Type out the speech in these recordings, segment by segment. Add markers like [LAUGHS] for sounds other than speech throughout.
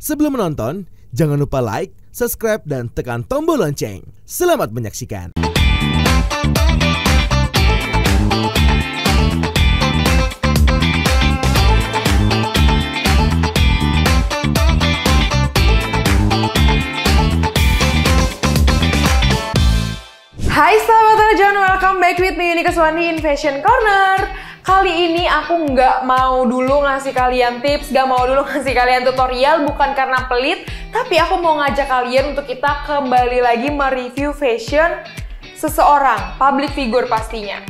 Sebelum menonton, jangan lupa like, subscribe, dan tekan tombol lonceng. Selamat menyaksikan. Hai sahabat Rajan, welcome back with me Yuni Keswani in Fashion Corner. Kali ini aku nggak mau dulu ngasih kalian tips, nggak mau dulu [LAUGHS] ngasih kalian tutorial, bukan karena pelit, tapi aku mau ngajak kalian untuk kita kembali lagi mereview fashion seseorang, public figure pastinya.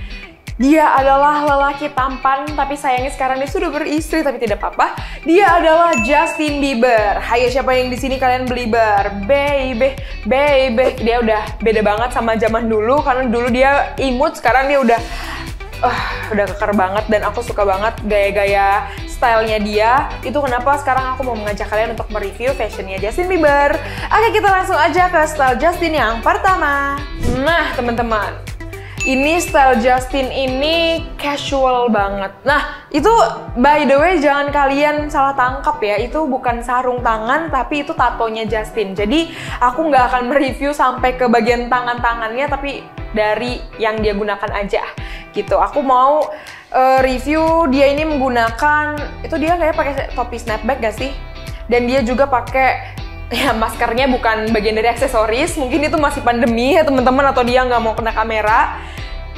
Dia adalah lelaki tampan, tapi sayangnya sekarang dia sudah beristri, tapi tidak apa-apa. Dia adalah Justin Bieber. Hayo siapa yang di sini kalian Belieber? Baby, baby. Dia udah beda banget sama zaman dulu, karena dulu dia imut, sekarang dia udah uh, udah keker banget dan aku suka banget gaya-gaya stylenya dia. Itu kenapa sekarang aku mau mengajak kalian untuk mereview fashionnya Justin Bieber. Oke, kita langsung aja ke style Justin yang pertama. Nah, teman-teman, ini style Justin ini casual banget. Nah, itu by the way jangan kalian salah tangkap ya. Itu bukan sarung tangan tapi itu tatonya Justin. Jadi aku nggak akan mereview sampai ke bagian tangan-tangannya tapi dari yang dia gunakan aja gitu. Aku mau uh, review dia ini menggunakan itu dia kayak pakai topi snapback gak sih? Dan dia juga pakai ya maskernya bukan bagian dari aksesoris. Mungkin itu masih pandemi ya teman-teman atau dia nggak mau kena kamera.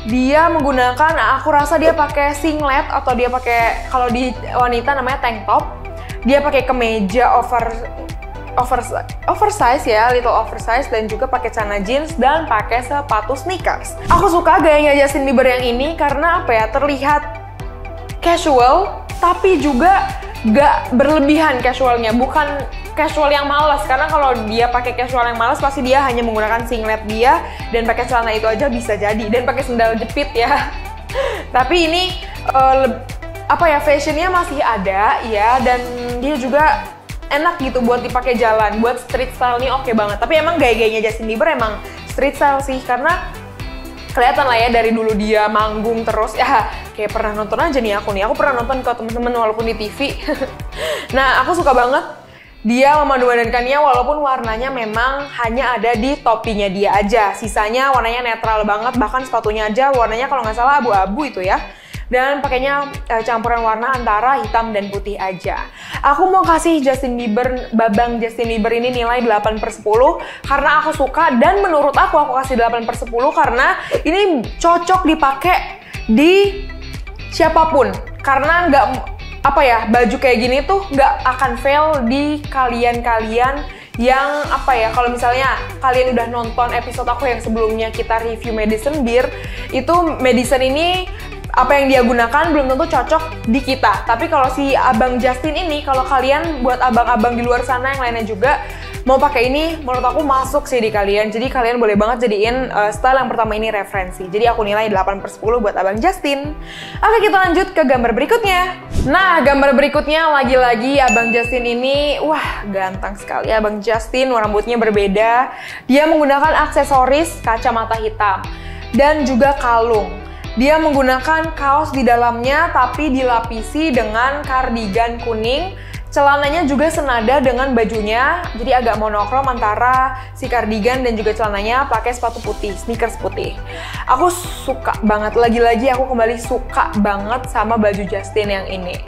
Dia menggunakan aku rasa dia pakai singlet atau dia pakai kalau di wanita namanya tank top. Dia pakai kemeja over over oversize ya little oversize dan juga pakai celana jeans dan pakai sepatu sneakers. Aku suka gayanya Justin Bieber yang ini karena apa ya terlihat casual tapi juga gak berlebihan casualnya. Bukan casual yang malas karena kalau dia pakai casual yang malas pasti dia hanya menggunakan singlet dia dan pakai celana itu aja bisa jadi. Dan pakai sendal jepit ya. [LAUGHS] Tapi ini uh, apa ya fashionnya masih ada ya. Dan dia juga enak gitu buat dipakai jalan buat street style nih oke okay banget. Tapi emang gaya-gayanya Justin Bieber emang street style sih karena kelihatan lah ya dari dulu dia manggung terus. Ya kayak pernah nonton aja nih aku nih. Aku pernah nonton ke temen-temen walaupun di TV [LAUGHS] nah aku suka banget dia memadupadankannya walaupun warnanya memang hanya ada di topinya dia aja. Sisanya warnanya netral banget, bahkan sepatunya aja warnanya kalau nggak salah abu-abu itu ya. Dan pakainya e, campuran warna antara hitam dan putih aja. Aku mau kasih Justin Bieber, babang Justin Bieber ini nilai 8 per 10 karena aku suka dan menurut aku aku kasih 8 per 10 karena ini cocok dipakai di siapa pun. Karena nggak apa ya baju kayak gini tuh nggak akan fail di kalian-kalian yang apa ya kalau misalnya kalian udah nonton episode aku yang sebelumnya kita review medicine beer itu medicine ini apa yang dia gunakan belum tentu cocok di kita. Tapi kalau si abang Justin ini kalau kalian buat abang-abang di luar sana yang lainnya juga mau pakai ini menurut aku masuk sih di kalian. Jadi kalian boleh banget jadiin uh, style yang pertama ini referensi. Jadi aku nilai 8 per 10 buat abang Justin. Oke kita lanjut ke gambar berikutnya. Nah gambar berikutnya lagi-lagi abang Justin ini wah ganteng sekali. Abang Justin rambutnya berbeda. Dia menggunakan aksesoris kacamata hitam dan juga kalung. Dia menggunakan kaos di dalamnya tapi dilapisi dengan kardigan kuning Celananya juga senada dengan bajunya, jadi agak monokrom antara si kardigan dan juga celananya pakai sepatu putih, sneakers putih. Aku suka banget, lagi-lagi aku kembali suka banget sama baju Justin yang ini.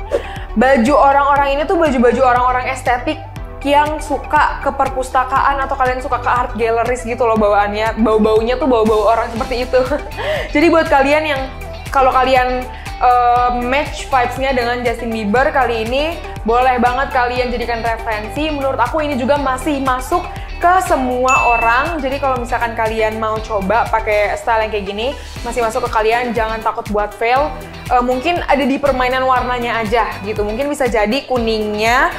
Baju orang-orang ini tuh baju-baju orang-orang estetik yang suka ke perpustakaan atau kalian suka ke art galleries gitu loh bawaannya, bau-baunya tuh bau-bau orang seperti itu. [LAUGHS] jadi buat kalian yang kalau kalian uh, match vibes-nya dengan Justin Bieber kali ini boleh banget kalian jadikan referensi. Menurut aku ini juga masih masuk ke semua orang. Jadi kalau misalkan kalian mau coba pakai style yang kayak gini, masih masuk ke kalian. Jangan takut buat fail. Uh, mungkin ada di permainan warnanya aja gitu. Mungkin bisa jadi kuningnya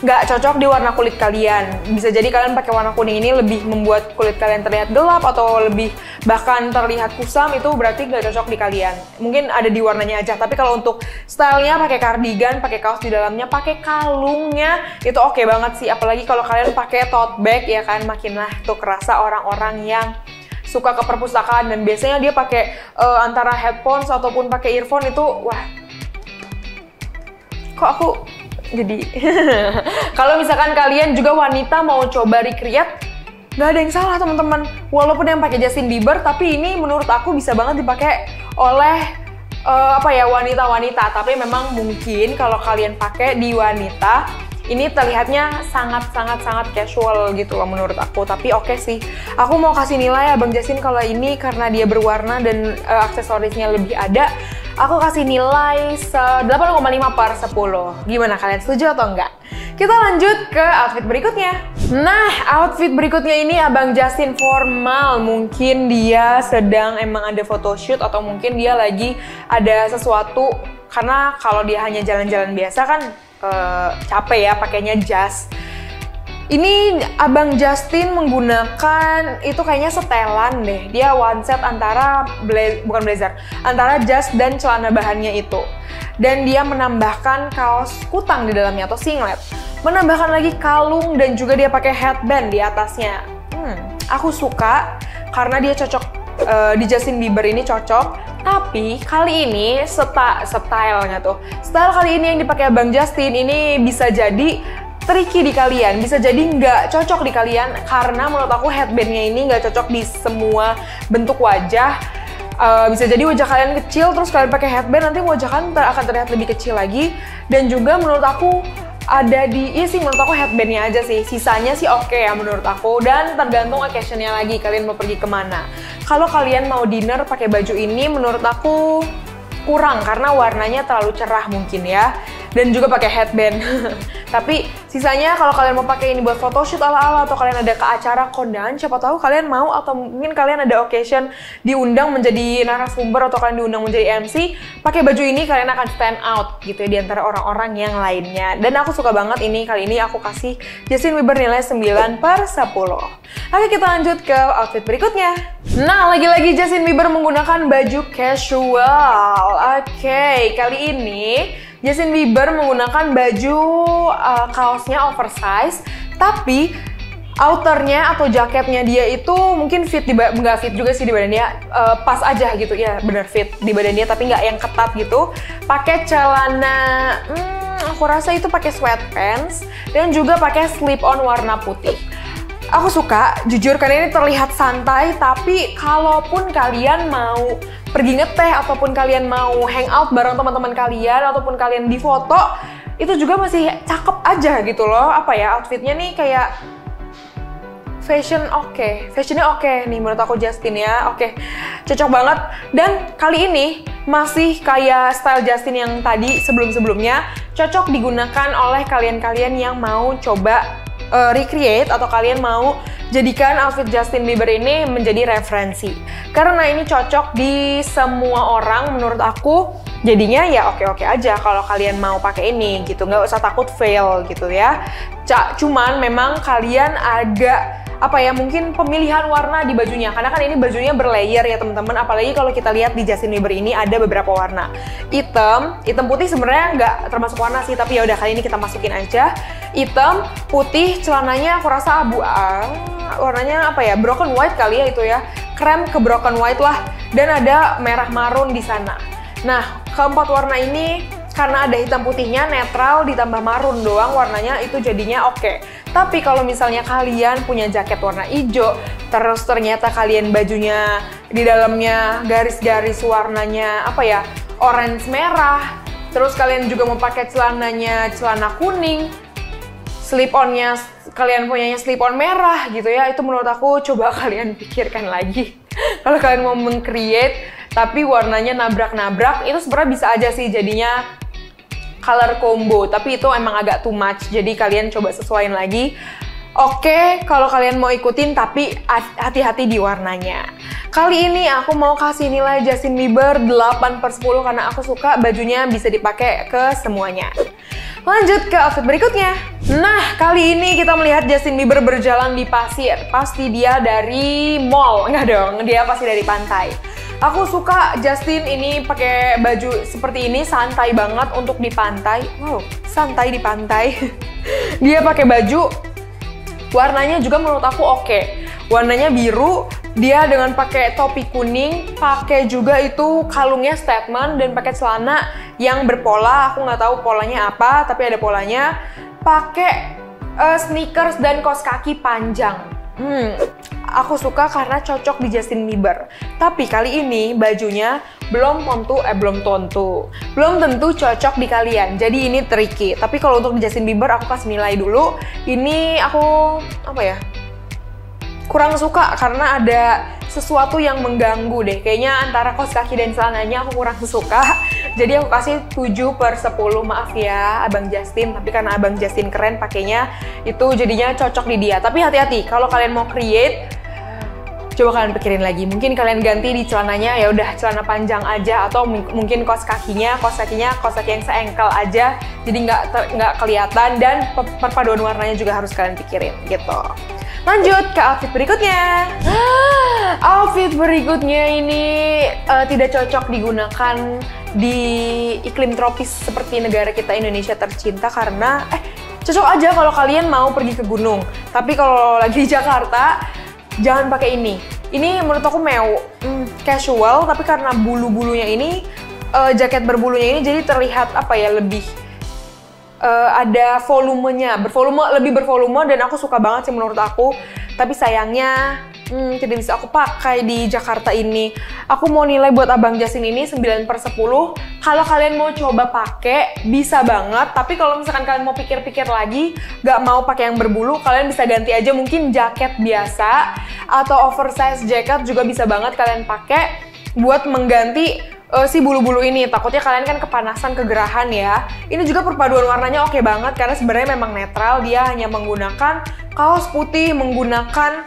nggak cocok di warna kulit kalian. Bisa jadi kalian pakai warna kuning ini lebih membuat kulit kalian terlihat gelap atau lebih bahkan terlihat kusam itu berarti nggak cocok di kalian. Mungkin ada di warnanya aja. Tapi kalau untuk stylenya pakai kardigan, pakai kaos di dalamnya, pakai kalungnya itu oke okay banget sih. Apalagi kalau kalian pakai tote bag ya kan makinlah tuh kerasa orang-orang yang suka ke perpustakaan dan biasanya dia pakai uh, antara headphones ataupun pakai earphone itu wah kok aku Jadi [LAUGHS] kalau misalkan kalian juga wanita mau coba recreate nggak ada yang salah teman-teman. Walaupun yang pakai Justin Bieber, tapi ini menurut aku bisa banget dipakai oleh uh, apa ya wanita-wanita. Tapi memang mungkin kalau kalian pakai di wanita, ini terlihatnya sangat sangat sangat casual gitu loh menurut aku. Tapi oke okay sih. Aku mau kasih nilai ya Bang Justin kalau ini karena dia berwarna dan uh, aksesorisnya lebih ada aku kasih nilai 8,5 per 10. Gimana kalian setuju atau enggak? Kita lanjut ke outfit berikutnya. Nah, outfit berikutnya ini Abang Justin formal. Mungkin dia sedang emang ada photoshoot atau mungkin dia lagi ada sesuatu karena kalau dia hanya jalan-jalan biasa kan uh, capek ya pakainya jas. Ini Abang Justin menggunakan itu kayaknya setelan deh. Dia one set antara blazer, bukan blazer, antara jas dan celana bahannya itu. Dan dia menambahkan kaos kutang di dalamnya atau singlet. Menambahkan lagi kalung dan juga dia pakai headband di atasnya. Hmm, aku suka karena dia cocok uh, di Justin Bieber ini cocok. Tapi kali ini seta stylenya tuh, style kali ini yang dipakai Abang Justin ini bisa jadi tricky di kalian, bisa jadi nggak cocok di kalian karena menurut aku headbandnya ini nggak cocok di semua bentuk wajah. Uh, bisa jadi wajah kalian kecil terus kalian pakai headband nanti wajah kalian ter akan terlihat lebih kecil lagi. Dan juga menurut aku ada di iya sih menurut aku headbandnya aja sih. Sisanya sih oke okay ya menurut aku. Dan tergantung occasionnya lagi kalian mau pergi ke mana. Kalau kalian mau dinner pakai baju ini menurut aku kurang karena warnanya terlalu cerah mungkin ya dan juga pakai headband. [LAUGHS] Tapi sisanya kalau kalian mau pakai ini buat photoshoot ala-ala atau kalian ada ke acara kondangan, siapa tahu kalian mau atau mungkin kalian ada occasion diundang menjadi narasumber atau kalian diundang menjadi MC, pakai baju ini kalian akan stand out gitu ya di antara orang-orang yang lainnya. Dan aku suka banget ini kali ini aku kasih Justin Bieber nilai 9 per 10. Oke kita lanjut ke outfit berikutnya. Nah lagi-lagi Justin Bieber menggunakan baju casual. Oke kali ini Justin Bieber menggunakan baju uh, kaosnya oversize, tapi outernya atau jaketnya dia itu mungkin fit di nggak fit juga sih di badan dia uh, pas aja gitu. Ya bener fit di badan dia tapi nggak yang ketat gitu. Pakai celana hmm, aku rasa itu pakai sweatpants dan juga pakai slip on warna putih aku suka jujur karena ini terlihat santai tapi kalaupun kalian mau pergi ngeteh ataupun kalian mau hangout bareng teman-teman kalian ataupun kalian di foto itu juga masih cakep aja gitu loh apa ya outfitnya nih kayak fashion oke okay. fashionnya oke okay nih menurut aku Justin ya oke okay. cocok banget dan kali ini masih kayak style Justin yang tadi sebelum-sebelumnya cocok digunakan oleh kalian-kalian yang mau coba uh, recreate atau kalian mau jadikan outfit Justin Bieber ini menjadi referensi. Karena ini cocok di semua orang menurut aku. Jadinya ya oke-oke aja kalau kalian mau pakai ini gitu. Nggak usah takut fail gitu ya. Cak, cuman memang kalian agak apa ya mungkin pemilihan warna di bajunya karena kan ini bajunya berlayer ya teman-teman apalagi kalau kita lihat di Justin Bieber ini ada beberapa warna hitam hitam putih sebenarnya nggak termasuk warna sih tapi ya udah kali ini kita masukin aja hitam putih celananya aku rasa abu ah, warnanya apa ya broken white kali ya itu ya krem ke broken white lah dan ada merah marun di sana nah keempat warna ini karena ada hitam putihnya netral ditambah marun doang warnanya itu jadinya oke. Okay. Tapi kalau misalnya kalian punya jaket warna hijau, terus ternyata kalian bajunya di dalamnya garis-garis warnanya apa ya orange merah, terus kalian juga mau pakai celananya celana kuning, slip onnya kalian punyanya slip on merah gitu ya, itu menurut aku coba [LAUGHS] kalian pikirkan lagi. [LAUGHS] kalau kalian mau mengcreate tapi warnanya nabrak-nabrak itu sebenarnya bisa aja sih jadinya color combo, tapi itu emang agak too much. Jadi kalian coba sesuaiin lagi. Oke, kalau kalian mau ikutin tapi hati-hati di warnanya. Kali ini aku mau kasih nilai Justin Bieber 8 per 10 karena aku suka bajunya bisa dipakai ke semuanya. Lanjut ke outfit berikutnya. Nah, kali ini kita melihat Justin Bieber berjalan di pasir. Pasti dia dari mall. [LAUGHS] Enggak dong, dia pasti dari pantai. Aku suka Justin ini pakai baju seperti ini santai banget untuk di pantai. Wow, santai di pantai. [LAUGHS] Dia pakai baju warnanya juga menurut aku oke. Okay. Warnanya biru, dia dengan pakai topi kuning, pakai juga itu kalungnya statement dan pakai celana yang berpola. Aku nggak tahu polanya apa, tapi ada polanya. Pakai uh, sneakers dan kaos kaki panjang. Hmm, aku suka karena cocok di Justin Bieber. Tapi kali ini bajunya belum tentu eh belum tentu belum tentu cocok di kalian. Jadi ini tricky. Tapi kalau untuk di Justin Bieber aku kasih nilai dulu. Ini aku apa ya? Kurang suka karena ada sesuatu yang mengganggu deh. Kayaknya antara kos kaki dan celananya aku kurang suka. [LAUGHS] Jadi aku kasih 7 per 10. Maaf ya Abang Justin. Tapi karena Abang Justin keren pakainya, itu jadinya cocok di dia. Tapi hati-hati, kalau kalian mau create, coba kalian pikirin lagi. Mungkin kalian ganti di celananya ya udah celana panjang aja atau mungkin kos kakinya, kos kakinya kos kaki yang seengkel aja. Jadi nggak nggak kelihatan dan perpaduan warnanya juga harus kalian pikirin gitu. Lanjut ke outfit berikutnya. [GASPS] outfit berikutnya ini uh, tidak cocok digunakan di iklim tropis seperti negara kita Indonesia tercinta karena eh cocok aja kalau kalian mau pergi ke gunung. Tapi kalau lagi di Jakarta jangan pakai ini. Ini menurut aku mau hmm, casual tapi karena bulu-bulunya ini uh, jaket berbulunya ini jadi terlihat apa ya lebih uh, ada volumenya, bervolume lebih bervolume dan aku suka banget sih menurut aku. Tapi sayangnya hmm, tidak bisa aku pakai di Jakarta ini. Aku mau nilai buat Abang Jasin ini 9 per 10. Kalau kalian mau coba pakai, bisa banget. Tapi kalau misalkan kalian mau pikir-pikir lagi, gak mau pakai yang berbulu, kalian bisa ganti aja mungkin jaket biasa atau oversize jacket juga bisa banget kalian pakai buat mengganti uh, si bulu-bulu ini. Takutnya kalian kan kepanasan, kegerahan ya. Ini juga perpaduan warnanya oke banget karena sebenarnya memang netral. Dia hanya menggunakan kaos putih, menggunakan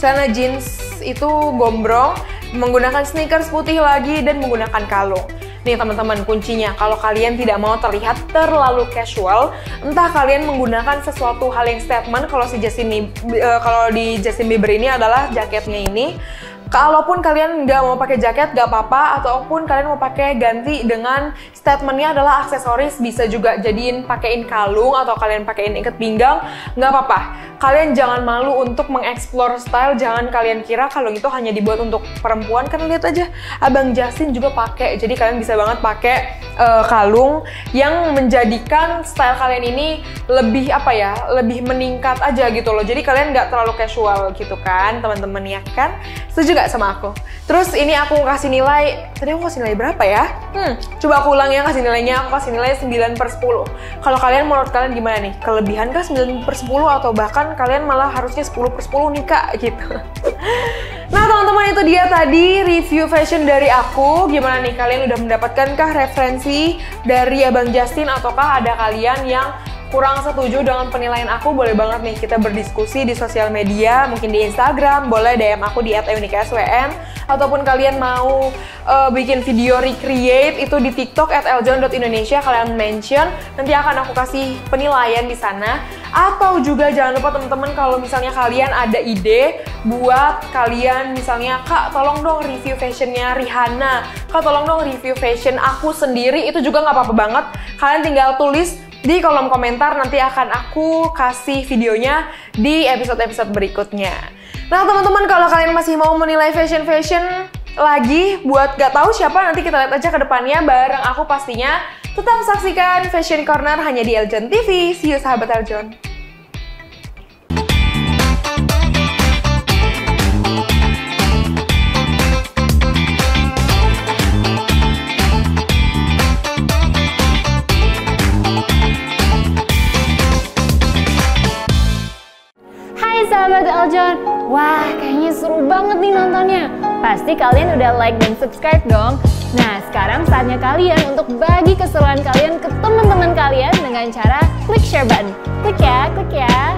celana jeans itu gombrong, menggunakan sneakers putih lagi dan menggunakan kalung. Nih teman-teman kuncinya, kalau kalian tidak mau terlihat terlalu casual, entah kalian menggunakan sesuatu hal yang statement kalau si Justin uh, kalau di Justin Bieber ini adalah jaketnya ini Kalaupun kalian nggak mau pakai jaket, nggak apa-apa. Ataupun kalian mau pakai ganti dengan statementnya adalah aksesoris, bisa juga jadiin pakaiin kalung atau kalian pakaiin ikat pinggang, nggak apa-apa. Kalian jangan malu untuk mengeksplor style. Jangan kalian kira kalung itu hanya dibuat untuk perempuan. Karena lihat aja, Abang Justin juga pakai. Jadi kalian bisa banget pakai uh, kalung yang menjadikan style kalian ini lebih apa ya, lebih meningkat aja gitu loh. Jadi kalian nggak terlalu casual gitu kan, teman-teman ya kan? Setuju nggak sama aku? Terus ini aku kasih nilai, tadi aku kasih nilai berapa ya? Hmm, coba aku ulang ya kasih nilainya, aku kasih nilai 9 per 10. Kalau kalian menurut kalian gimana nih? Kelebihan kah 9 per 10 atau bahkan kalian malah harusnya 10 per 10 nih kak gitu. [LAUGHS] Nah teman-teman itu dia tadi review fashion dari aku. Gimana nih kalian udah mendapatkankah referensi dari Abang Justin ataukah ada kalian yang kurang setuju dengan penilaian aku, boleh banget nih kita berdiskusi di sosial media, mungkin di Instagram, boleh DM aku di @eunikaswn ataupun kalian mau uh, bikin video recreate itu di TikTok @eljon.indonesia kalian mention, nanti akan aku kasih penilaian di sana. Atau juga jangan lupa teman-teman kalau misalnya kalian ada ide buat kalian misalnya Kak tolong dong review fashionnya Rihanna, Kak tolong dong review fashion aku sendiri itu juga nggak apa-apa banget. Kalian tinggal tulis di kolom komentar nanti akan aku kasih videonya di episode-episode berikutnya. Nah teman-teman kalau kalian masih mau menilai fashion-fashion lagi buat gak tahu siapa nanti kita lihat aja ke depannya bareng aku pastinya. Tetap saksikan Fashion Corner hanya di Eljon TV. See you sahabat Eljon. Pasti kalian udah like dan subscribe dong. Nah sekarang saatnya kalian untuk bagi keseruan kalian ke teman-teman kalian dengan cara klik share button. Klik ya, klik ya.